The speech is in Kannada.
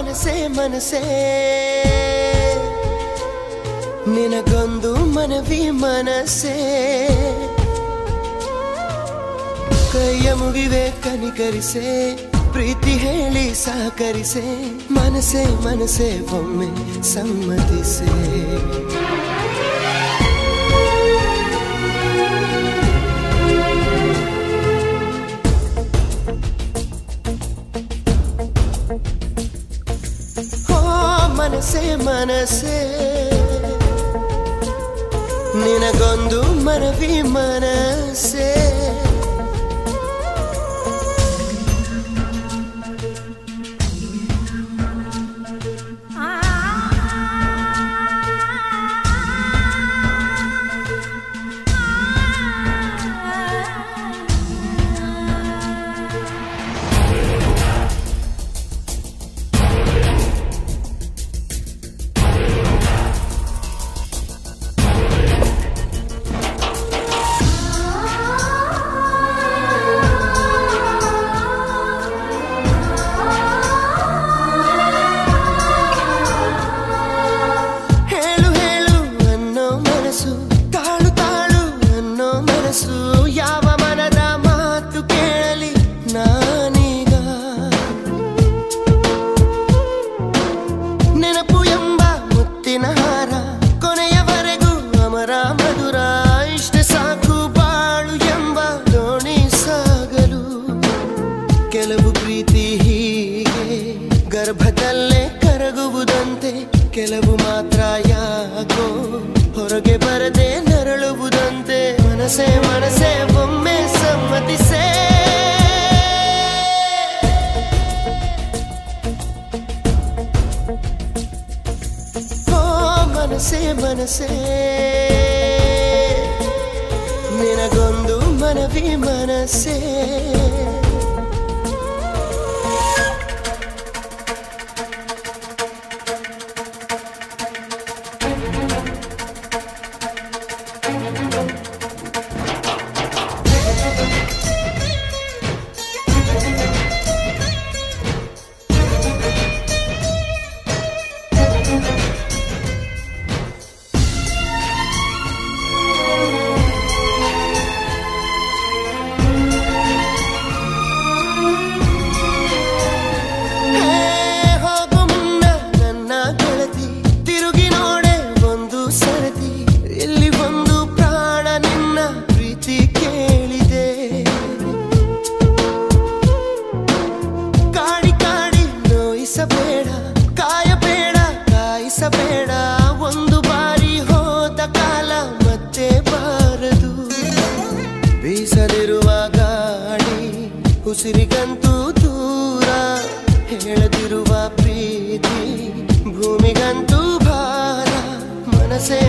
ಮನಸೇ ಮನಸೆ ನಿನಗೊಂದು ಮನವಿ, ಮನಸ್ಸೇ. ಕೈಯ ಮುಗಿವೆ, ಕನಿಕರಿಸೆ. ಪ್ರೀತಿ ಹೇಳಿ, ಸಹಕರಿಸೆ. ಮನಸೇ ಮನಸೆ ಒಮ್ಮೆ ಸಮ್ಮತಿಸೆ. ಮನಸೇ ಮನಸೆ ನಿನಗೊಂದು ಮನವಿ ಮನಸ್ಸೇ. ಕರಗುವುದಂತೆ ಕೆಲವು ಮಾತ್ರ ಯಾಕೋ ಹೊರಗೆ ಬರದೆ ನರಳುವುದಂತೆ ಮನಸೆ ಮನಸೆ ಒಮ್ಮೆ ಸಮ್ಮತಿಸೇ. ಮನಸೇ ಮನಸೇ ನಿನಗೊಂದು ಮನವಿ ಮನಸ್ಸೇ. ಉಸಿರಿಗಂತೂ ದೂರ ಹೇಳದಿರುವ ಪ್ರೀತಿ ಭೂಮಿಗಂತೂ ಭಾರ ಮನಸೇ